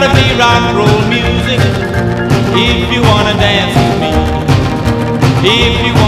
gotta be rock and roll music if you wanna dance with me. If you.